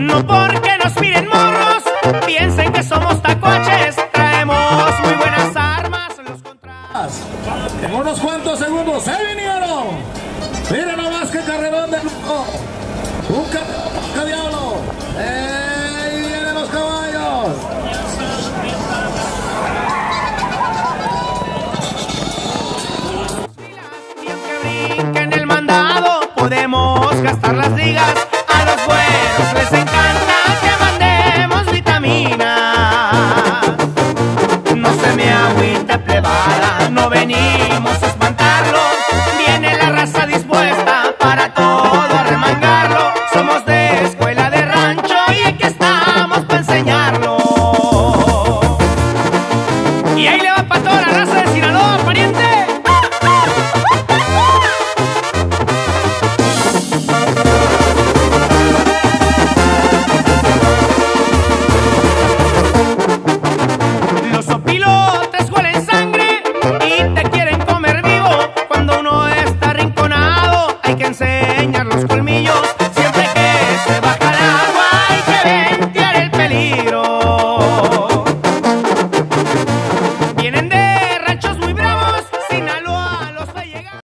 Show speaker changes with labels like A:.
A: No porque nos miren morros, piensen que somos tacuaches, traemos muy buenas armas, los contras.
B: En unos cuantos segundos se vinieron. Mira nomás qué carrerón de lujo. Un ca ca- diablo. ¡Ey! Vienen los caballos.
A: Y aunque brinquen el mandado, podemos gastar las ligas. no venimos